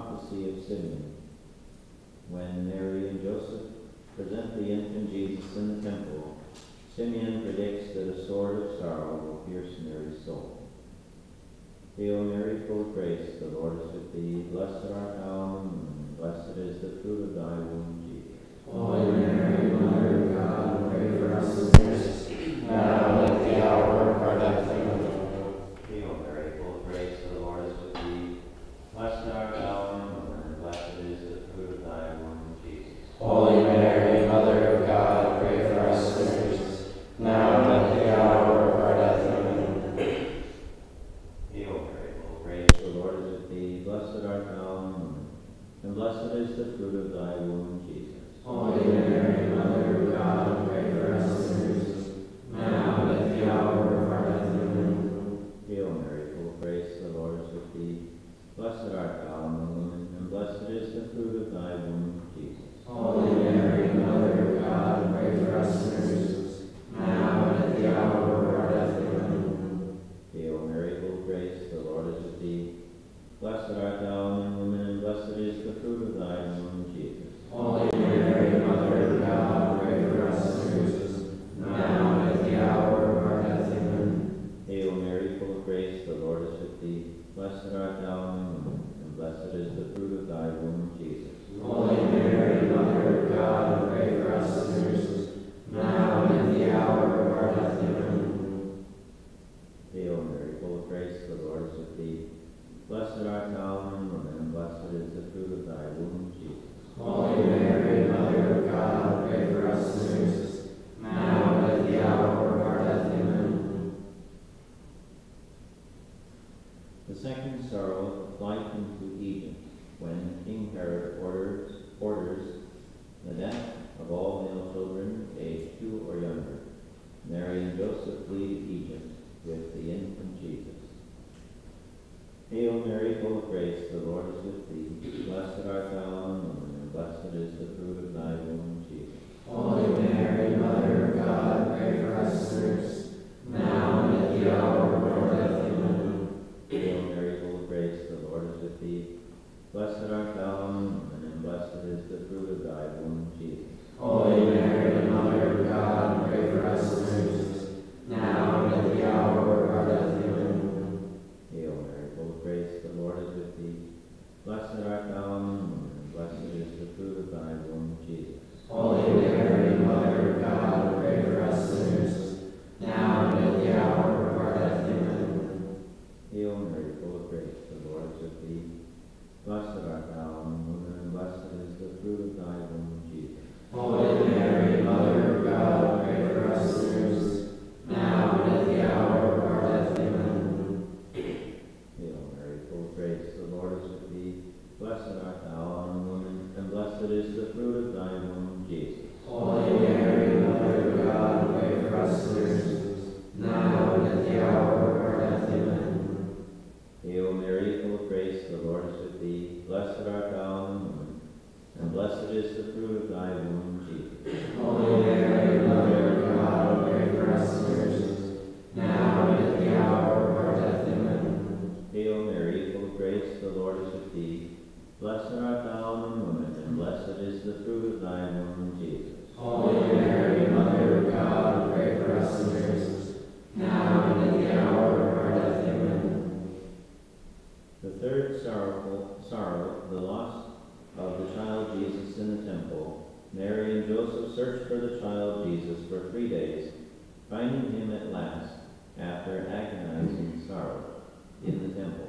prophecy of Simeon. When Mary and Joseph present the infant Jesus in the temple, Simeon predicts that a sword of sorrow will pierce Mary's soul. Hail Mary, full of grace, the Lord is with thee. Blessed art thou and blessed is the fruit of thy womb, Jesus. Holy Mary, Mother of God, pray for us sinners, now Blessed art thou among women, and blessed is the fruit of thy womb. seconds are Holy Mary, Mother of God, pray for us sinners, now and at the hour of our death. Amen. The third sorrow, the loss of the child Jesus in the temple. Mary and Joseph searched for the child Jesus for three days, finding him at last after agonizing sorrow in the temple.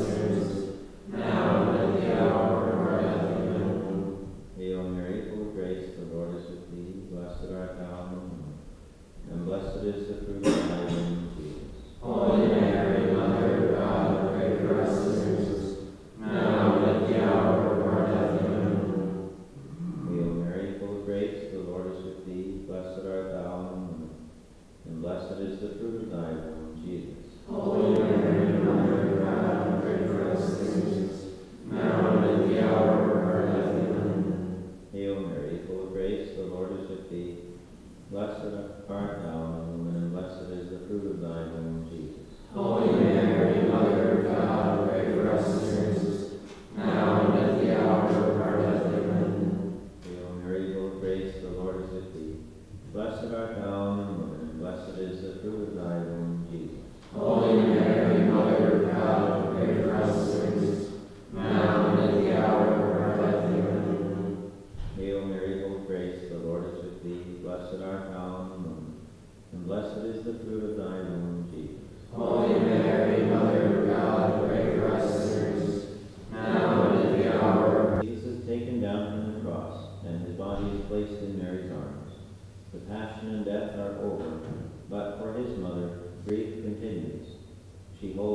Blessed art thou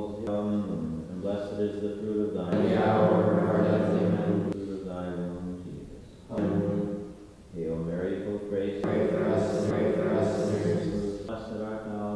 souls, come, and blessed is the fruit of thy womb. the hour of our death, amen. The fruit of thy womb, Jesus. Hail Mary, full of grace. Pray for us, pray for us, sinners. Blessed art thou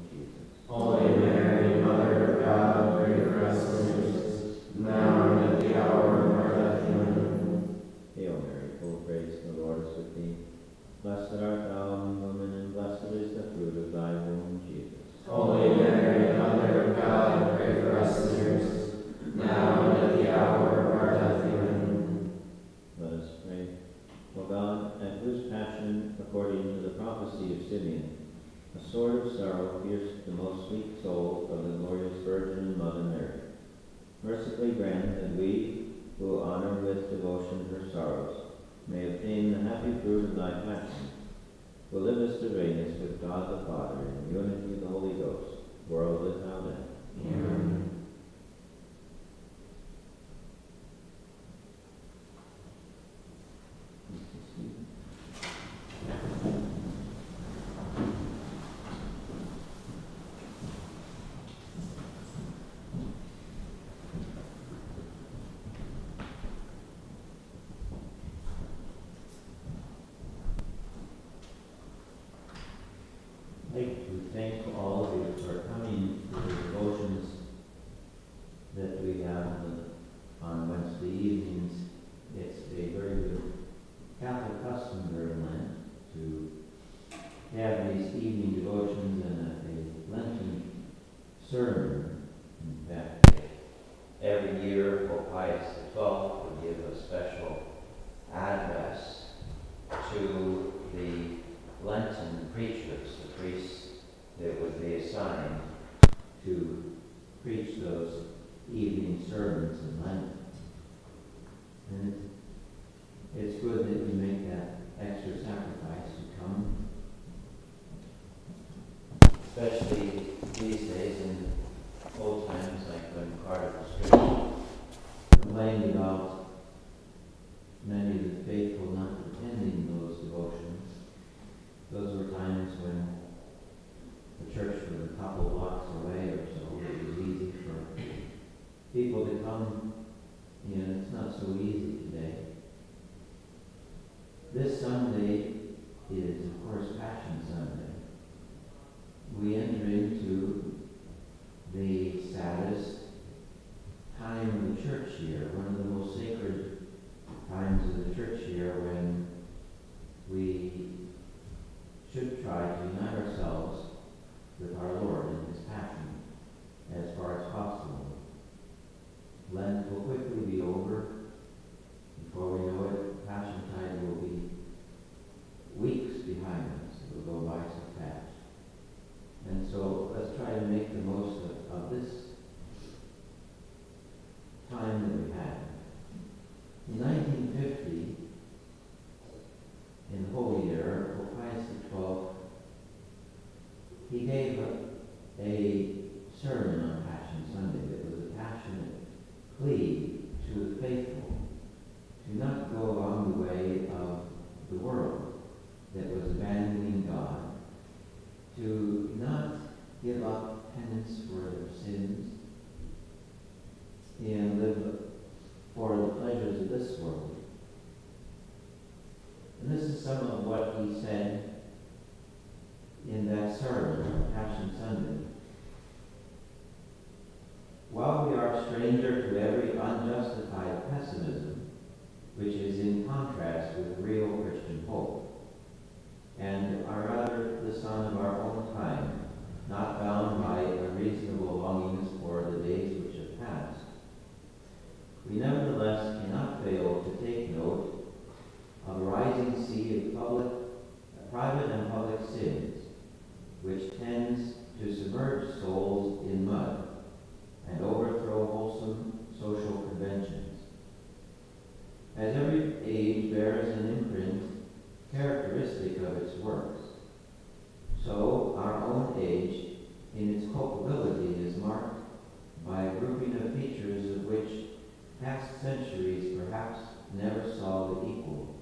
Blessed art thou among women, and blessed is the fruit of thy womb, Jesus. Holy Mary, Mother of God, pray for us sinners, now and at the hour of our death. Amen. Let us pray. O God, at whose passion, according to the prophecy of Simeon, a sword of sorrow pierced the most sweet soul of the glorious Virgin and Mother Mary. Mercifully grant that we, who honor with devotion her sorrows, may obtain the happy fruit of thy passion, who livest to reignest with God the Father in unity of the Holy Ghost, world without end. Amen. Every year, Pope Pius XII would give a special address to the Lenten preachers, the priests that would be assigned to preach those evening sermons in Lent. And it's good that you make that extra sacrifice to come give up penance for their sins, and live for the pleasures of this world. And this is some of what he said past centuries perhaps never saw the equal.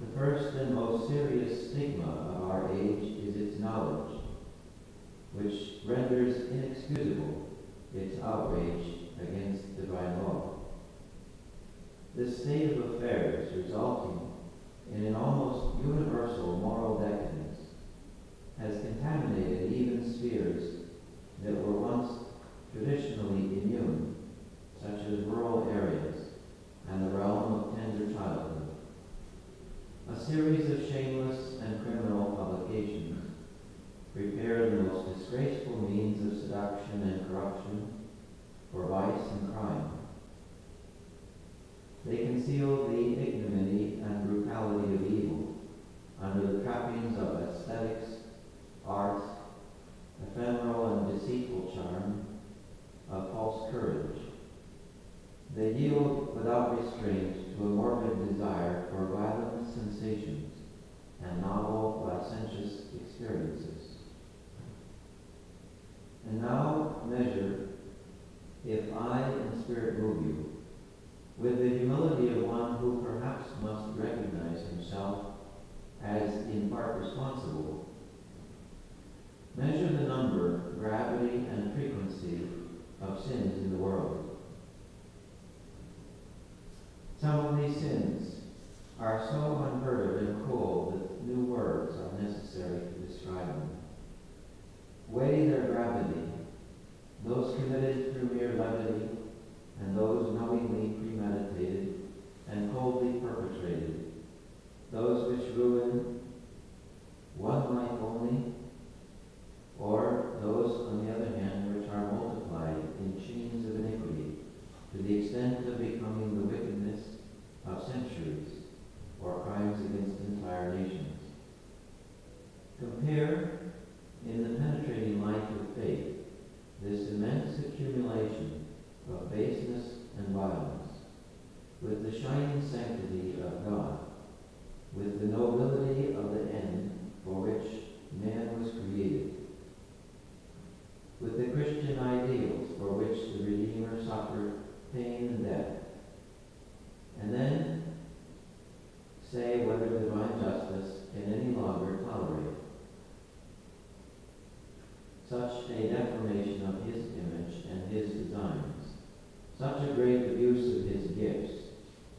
The first and most serious stigma of our age is its knowledge, which renders inexcusable its outrage against divine law. This state of affairs resulting in an almost universal moral decadence has contaminated even spheres that were once traditionally immune such as rural areas and the realm of tender childhood. A series of shameless and criminal publications prepared the most disgraceful means of seduction and corruption for vice and crime. They concealed the ignorance such a deformation of his image and his designs, such a great abuse of his gifts,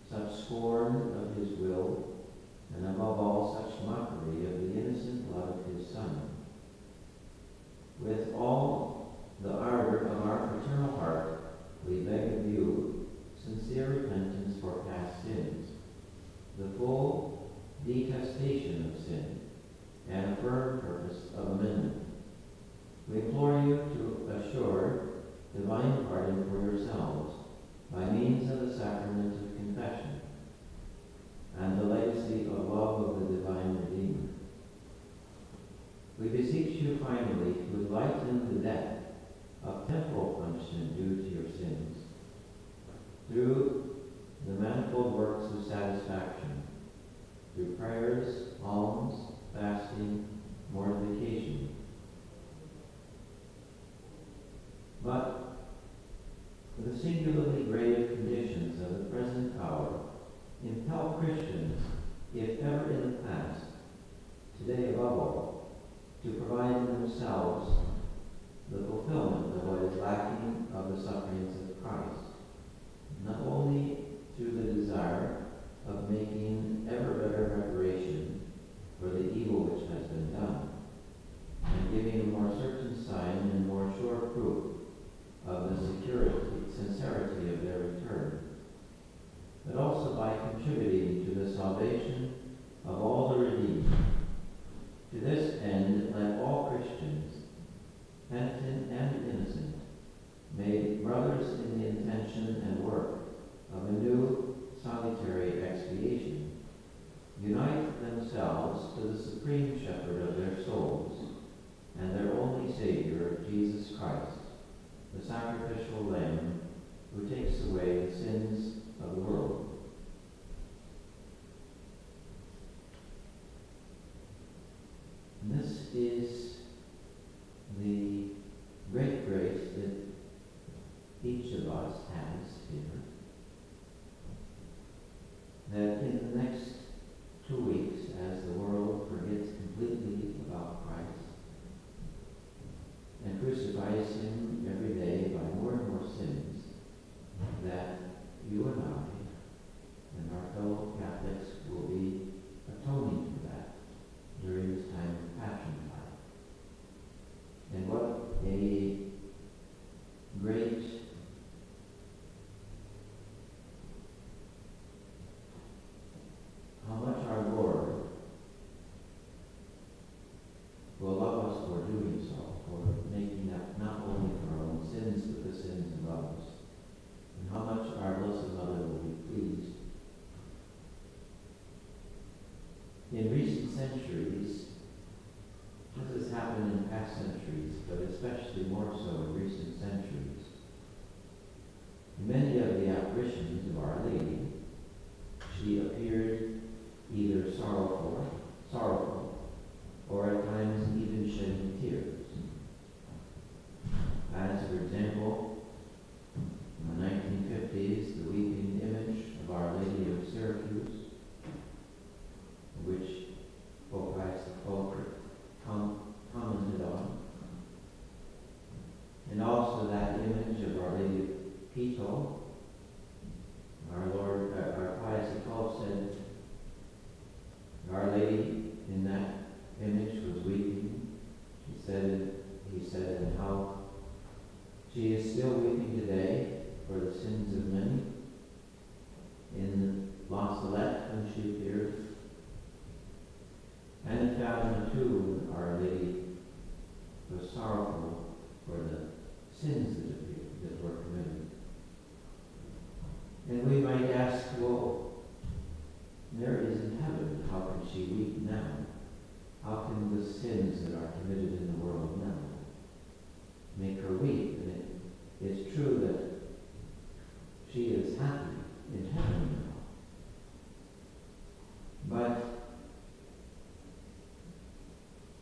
such scorn of his will, and above all such mockery of the innocent love of his Son. With all the ardor of our paternal heart, we beg of you sincere repentance for past sins, the full detestation of sin, and a firm purpose of amendment. We implore you to assure divine pardon for yourselves by means of the sacrament of confession and the legacy of love of the divine Redeemer. We beseech you finally to lighten the debt of temporal punishment due to your sins through the manifold works of satisfaction, through prayers, alms, fasting, singular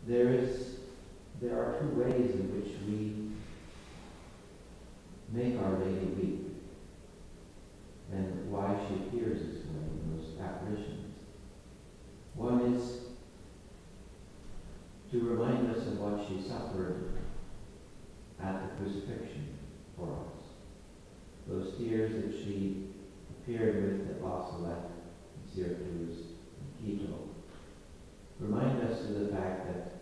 There is, there are two ways in which we make our lady weep, and why she appears this way in those apparitions. One is to remind us of what she suffered at the crucifixion for us. Those tears that she appeared with at La Salette, in Syracuse, and Quito, remind us of the fact that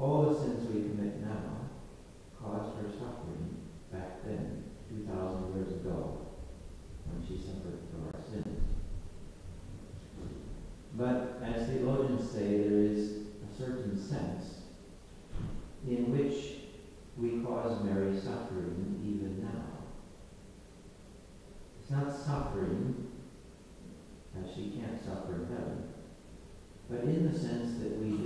all the sins we commit now caused her suffering back then, 2,000 years ago, when she suffered for our sins. But as theologians say, there is a certain sense in which we cause Mary suffering even now. It's not suffering, as she can't suffer in heaven, but in the sense that we